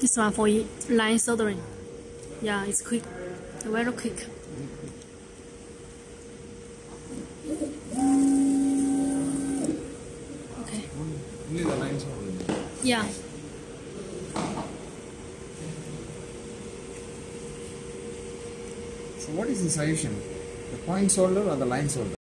This one for line soldering. Yeah, it's quick, very quick. Okay. Only the Yeah. So what is the solution? The point solder or the line solder?